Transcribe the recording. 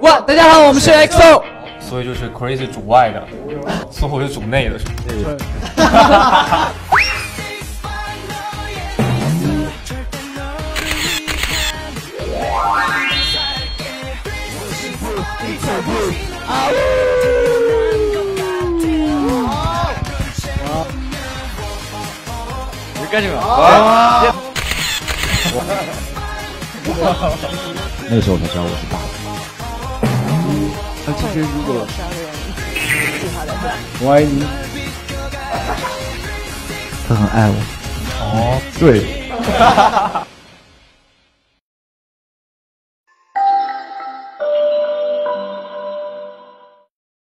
万，大家好，我们是 XO。所以就是 Crazy 主外的，苏后是主内的，是吗？你干什么？那个时候我才知道我是大的。那其实如果我爱你，他很爱我。哦，对。